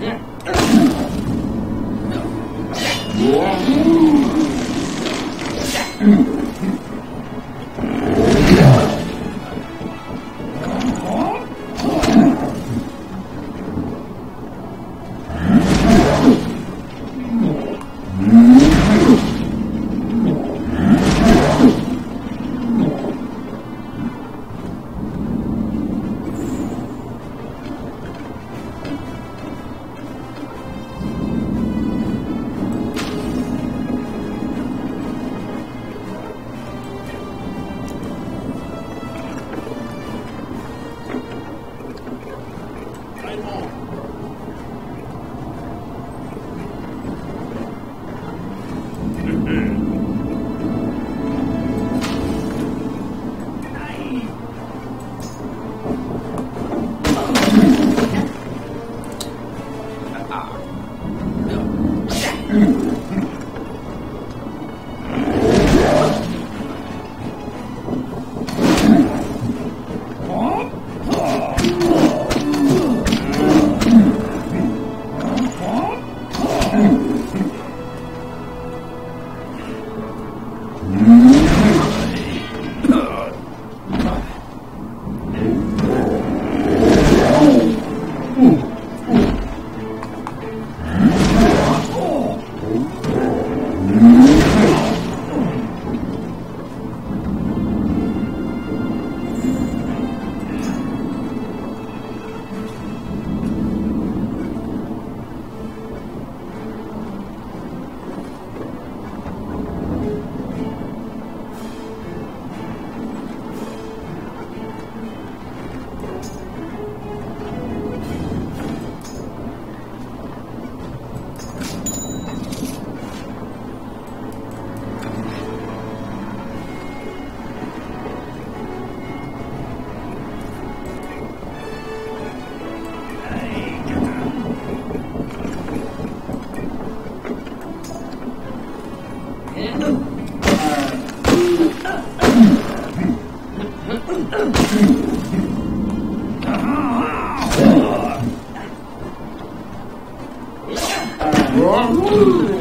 嗯。Your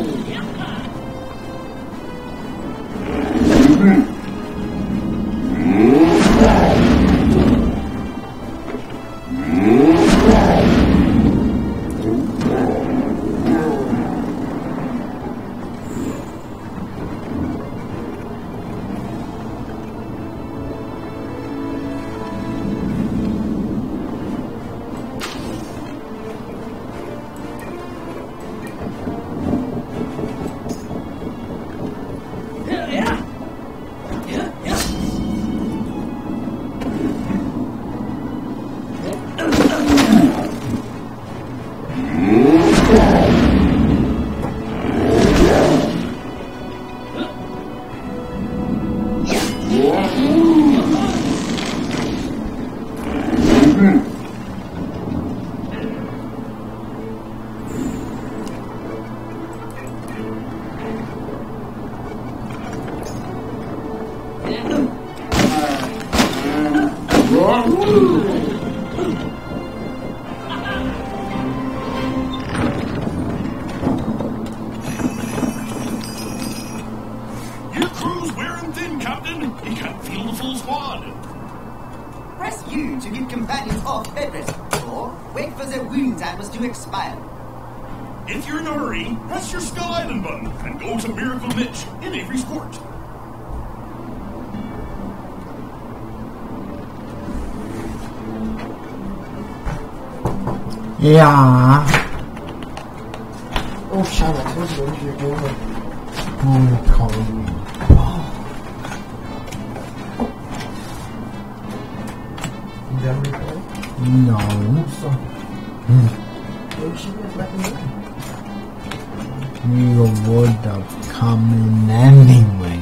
If you're in a hurry, press your Skull Island button and go to Miracle Mitch in Avery's Court. Ja. Oh. What's what you're doing? Oh, Colin. You done recording? No. So, maybe she letting me. You would have come anyway.